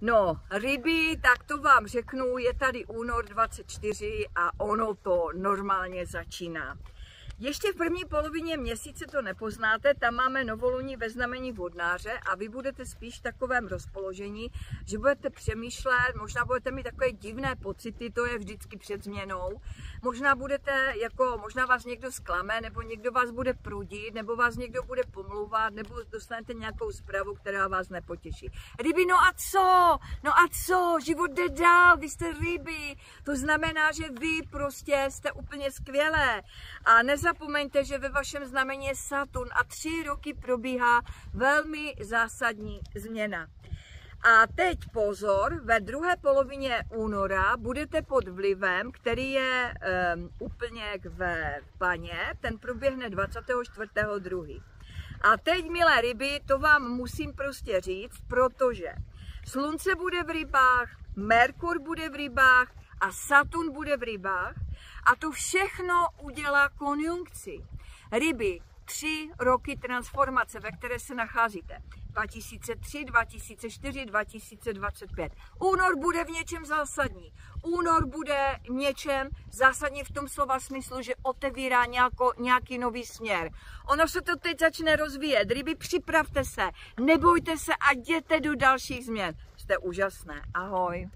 No, ryby, tak to vám řeknu, je tady únor 24 a ono to normálně začíná. Ještě v první polovině měsíce to nepoznáte, tam máme novoluní ve znamení vodnáře a vy budete spíš v takovém rozpoložení, že budete přemýšlet, možná budete mít takové divné pocity, to je vždycky před změnou. Možná budete, jako, možná vás někdo zklame, nebo někdo vás bude prudit, nebo vás někdo bude pomlouvat, nebo dostanete nějakou zprávu, která vás nepotěší. Ryby, no a co? No a co? Život jde dál, vy jste ryby. To znamená, že vy prostě jste úplně skvělé. A nez nezapomeňte, že ve vašem znamení je Saturn a tři roky probíhá velmi zásadní změna. A teď pozor, ve druhé polovině února budete pod vlivem, který je um, úplně ve paně, ten proběhne 24.2. A teď, milé ryby, to vám musím prostě říct, protože slunce bude v rybách, Merkur bude v rybách a Saturn bude v rybách a to všechno udělá konjunkci. Ryby, tři roky transformace, ve které se nacházíte. 2003, 2004, 2025. Únor bude v něčem zásadní. Únor bude v něčem zásadní v tom slova smyslu, že otevírá nějako, nějaký nový směr. Ono se to teď začne rozvíjet. Ryby, připravte se, nebojte se a jděte do dalších změn. Jste úžasné. Ahoj.